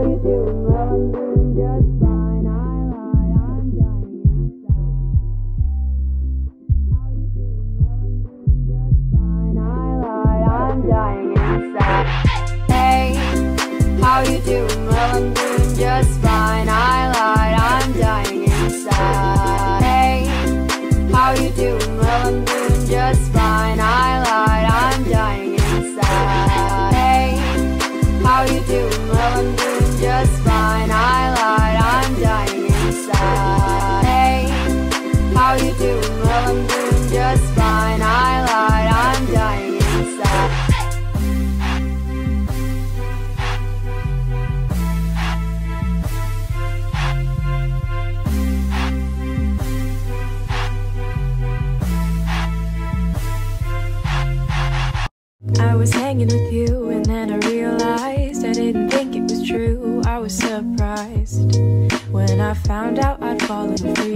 How you doing? Well, I'm doing just fine. How you doing? Well, I'm doing just fine. I lied, I'm dying inside. Hey, how you doing? Well, I'm doing just fine. I lied, I'm dying inside. Hey, how you doing? Well, I'm doing just fine. I lied, I was hanging with you, and then I realized I didn't think it was true. I was surprised when I found out I'd fallen for.